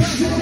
Yeah.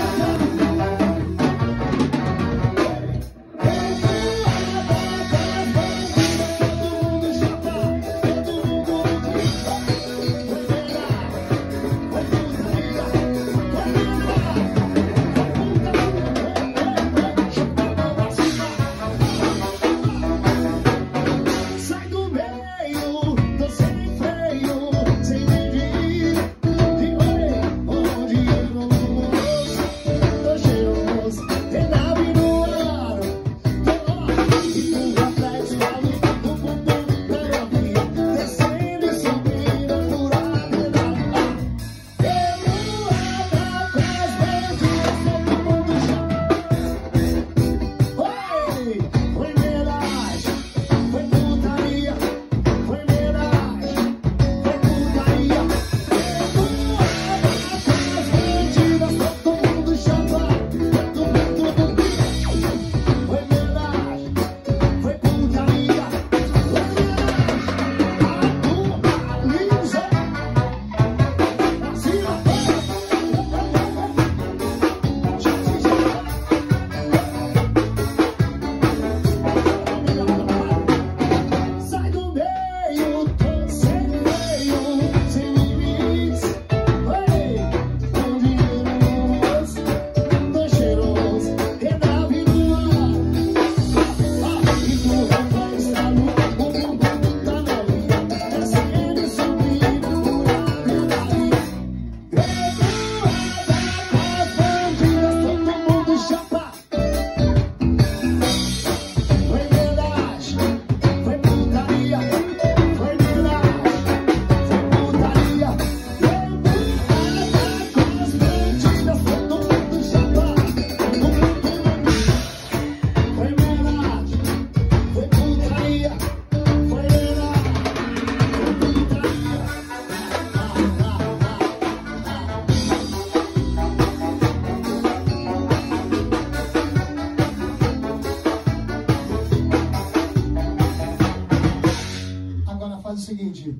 o seguinte: